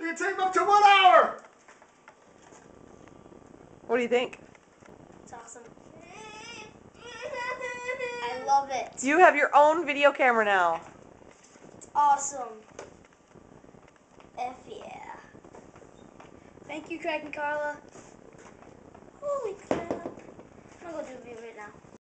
You take up to one hour. What do you think? It's awesome. I love it. You have your own video camera now. It's awesome. F yeah. Thank you, Craig and Karla. Holy crap. I'm gonna go do a video right now.